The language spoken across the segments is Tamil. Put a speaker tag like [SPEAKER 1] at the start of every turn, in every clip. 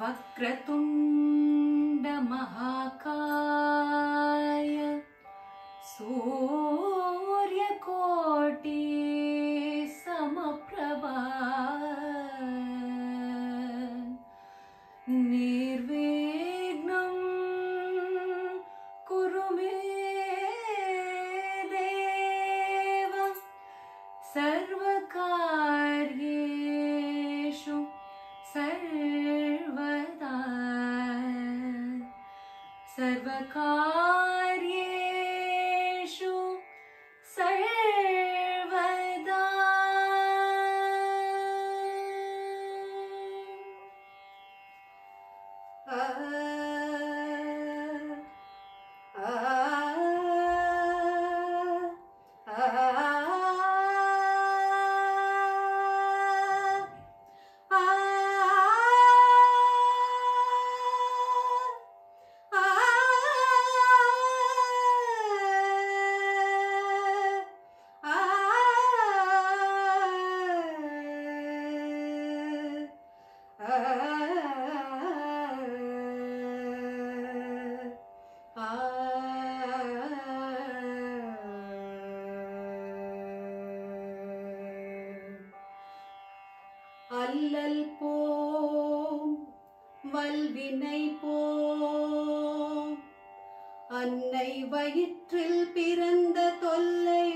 [SPEAKER 1] वक्रतुण्डमहाकाय सो सर्वकार्येषु
[SPEAKER 2] அல்லல் போம் வல்வினை போம். அன்னை வயிற்றில் பிறந்த தொல்லை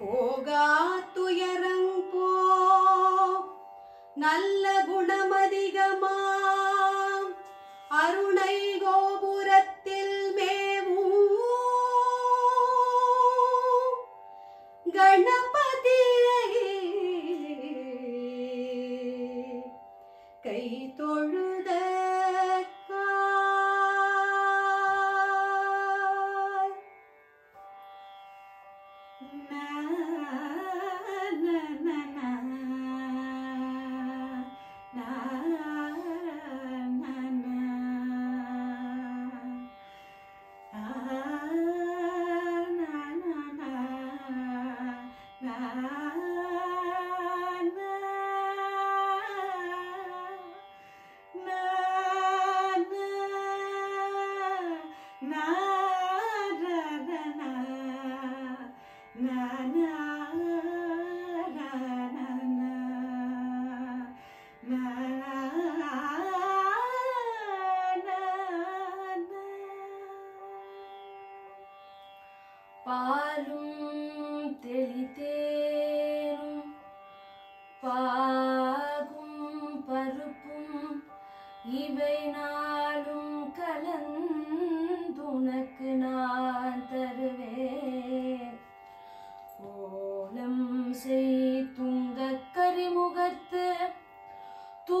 [SPEAKER 2] போகா துயரங் போ நல்ல குணமதிகமாம். அருணை கோபுரத்தில் மேவும். கணபதி
[SPEAKER 1] இவை நாளும் கலந்துனக்கு நான் தருவேன். கோலம் செய் துங்க கரிமுகத்து தூ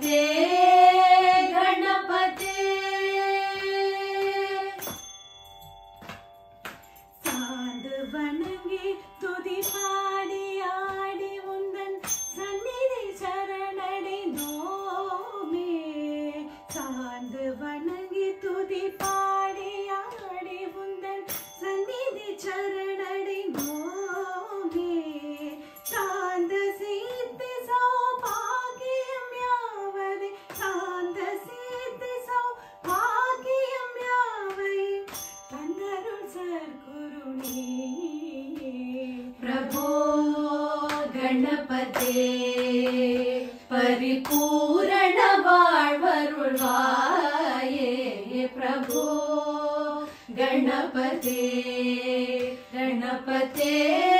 [SPEAKER 1] கணபதே கணபதே. சார்ந்து வணங்கி துதி பாடி गणपते परिपूर्णबा भरु प्रभो गणपते गणपते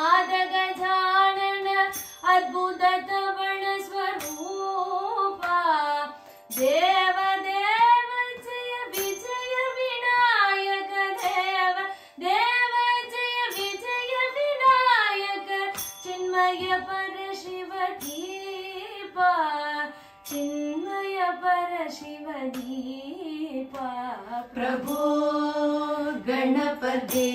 [SPEAKER 3] गान अद्भुततवणस्वरूपपा
[SPEAKER 1] देव देव
[SPEAKER 3] जय विजय विनायक
[SPEAKER 1] देव। देव जय
[SPEAKER 3] विजय
[SPEAKER 1] विनायक। चिन्मय परशिवती पा चिन्मय परशिवती पा प्रभो गणपते।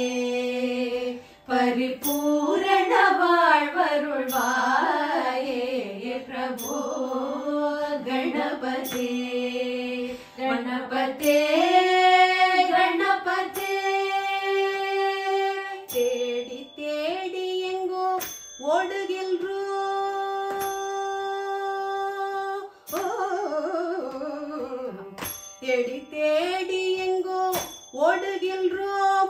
[SPEAKER 1] பரிபூரண வாழ்வருள்வாயே பிரபோ கணபதே. கணபதே கணபதே.
[SPEAKER 2] தேடி தேடி எங்கோ ஓடுகின்றோ தேடி தேடி எங்கோ ஓடுகின்றோம்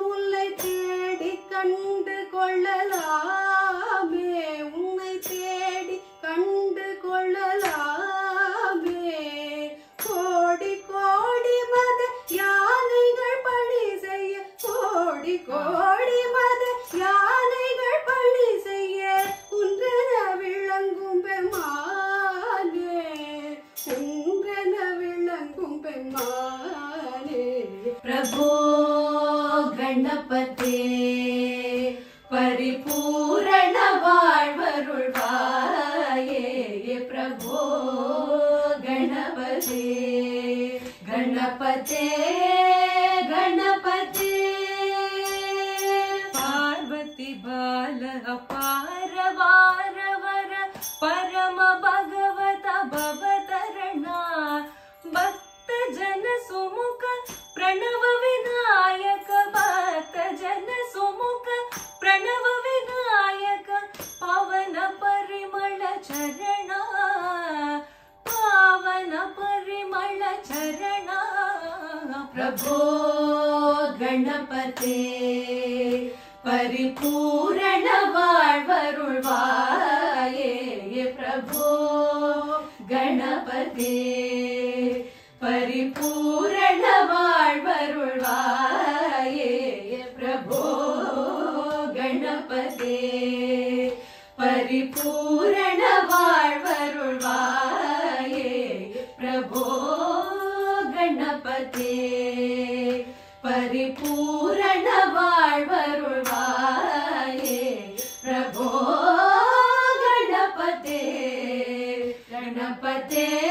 [SPEAKER 1] प्रभो गणपते परिपूरण वाळ्वरुळ्वाये प्रभो गणपते गणपते गणपते. पार्वती बाल प्रभो गणपते परिपूर्ण वाळ्वरुळ्वाये प्रभो गणपते परिपूर्ण वाळ्वरुळ्वाये प्रभो गणपते परिपूर्ण But Gapate.